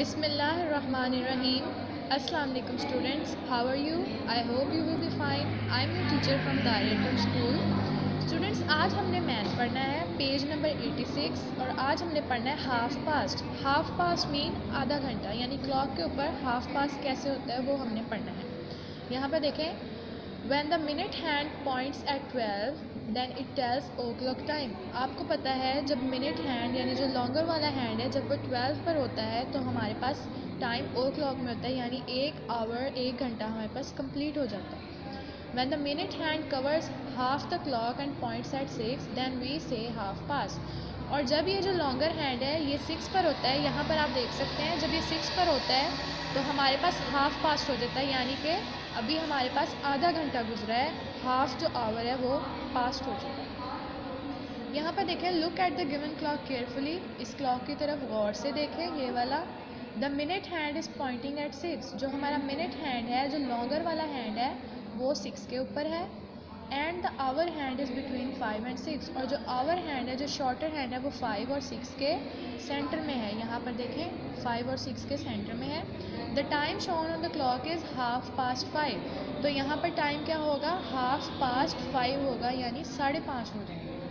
बिसमीम अलकुम students how are you I hope you will be fine I am you teacher from director school students आज हमने math पढ़ना है page number 86 और आज हमने पढ़ना है half past half past mean आधा घंटा, यानी क्लॉक के ऊपर हाफ़ पास्ट कैसे होता है, वो हमने पढ़ना है। यहाँ पर देखें When the minute hand points at 12 then it tells o'clock time आपको पता है जब मिनट हैंड यानी जो लॉन्गर वाला हैंड है जब वो 12 पर होता है तो हमारे पास टाइम ओ क्लॉक में होता है यानी एक आवर एक घंटा हमारे पास कंप्लीट हो जाता है When the minute hand covers half the clock and points at six, then we say half past. और जब ये जो लॉन्गर हैंड है ये सिक्स पर होता है यहाँ पर आप देख सकते हैं जब ये सिक्स पर होता है तो हमारे पास हाफ़ पास्ट हो जाता है यानी कि अभी हमारे पास आधा घंटा गुजरा है हाफ़ जो आवर है वो पास्ट हो चुका है। यहाँ पर देखें look at the given clock carefully इस क्लॉक की तरफ़ गौर से देखें, ये वाला। The minute hand is pointing at six जो हमारा मिनट हैंड है, जो लॉन्गर वाला हैंड है, वो सिक्स के ऊपर है। And the hour hand is between five and six और जो आवर हैंड है, जो शॉर्टर हैंड है, वो फाइव और सिक्स के सेंटर में है। यहाँ पर देखें फाइव और सिक्स के सेंटर में है। The time shown on the clock is half past five तो यहाँ पर टाइम क्या होगा? हाफ़ पास्ट फाइव होगा, यानी साढ़े पाँच हो जाएगा।